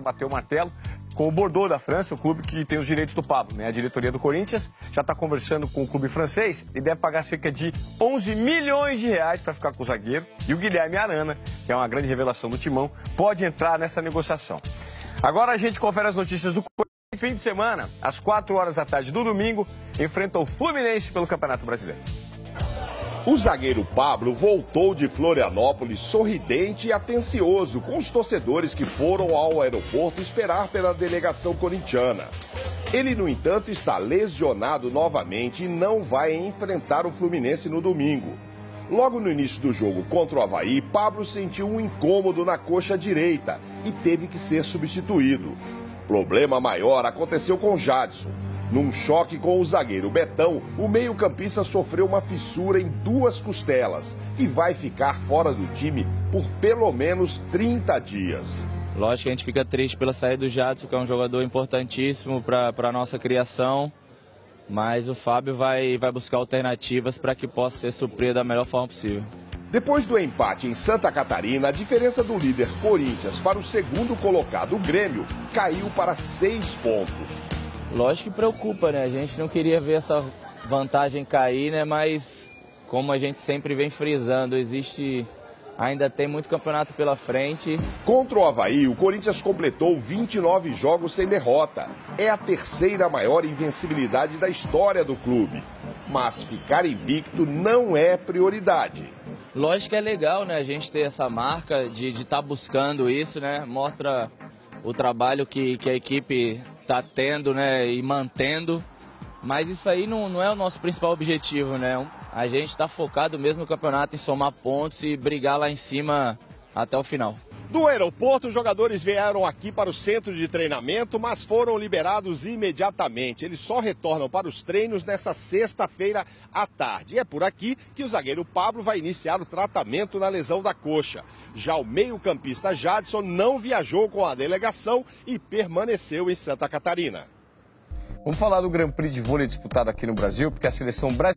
bateu o martelo com o Bordeaux da França, o clube que tem os direitos do Pablo. Né? A diretoria do Corinthians já está conversando com o clube francês e deve pagar cerca de 11 milhões de reais para ficar com o zagueiro. E o Guilherme Arana, que é uma grande revelação do timão, pode entrar nessa negociação. Agora a gente confere as notícias do Corinthians. Fim de semana, às 4 horas da tarde do domingo, enfrenta o Fluminense pelo Campeonato Brasileiro. O zagueiro Pablo voltou de Florianópolis sorridente e atencioso com os torcedores que foram ao aeroporto esperar pela delegação corintiana. Ele, no entanto, está lesionado novamente e não vai enfrentar o Fluminense no domingo. Logo no início do jogo contra o Havaí, Pablo sentiu um incômodo na coxa direita e teve que ser substituído. Problema maior aconteceu com Jadson. Num choque com o zagueiro Betão, o meio-campista sofreu uma fissura em duas costelas e vai ficar fora do time por pelo menos 30 dias. Lógico que a gente fica triste pela saída do Jadson, que é um jogador importantíssimo para a nossa criação, mas o Fábio vai, vai buscar alternativas para que possa ser suprido da melhor forma possível. Depois do empate em Santa Catarina, a diferença do líder Corinthians para o segundo colocado, o Grêmio, caiu para seis pontos. Lógico que preocupa, né? A gente não queria ver essa vantagem cair, né? Mas como a gente sempre vem frisando, existe ainda tem muito campeonato pela frente. Contra o Havaí, o Corinthians completou 29 jogos sem derrota. É a terceira maior invencibilidade da história do clube. Mas ficar invicto não é prioridade. Lógico que é legal, né? A gente ter essa marca de estar tá buscando isso, né? Mostra o trabalho que, que a equipe está tendo né, e mantendo. Mas isso aí não, não é o nosso principal objetivo, né? A gente está focado mesmo no campeonato em somar pontos e brigar lá em cima até o final. Do aeroporto, os jogadores vieram aqui para o centro de treinamento, mas foram liberados imediatamente. Eles só retornam para os treinos nessa sexta-feira à tarde. E é por aqui que o zagueiro Pablo vai iniciar o tratamento na lesão da coxa. Já o meio-campista Jadson não viajou com a delegação e permaneceu em Santa Catarina. Vamos falar do Grand Prix de vôlei disputado aqui no Brasil, porque a seleção brasileira